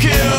kill.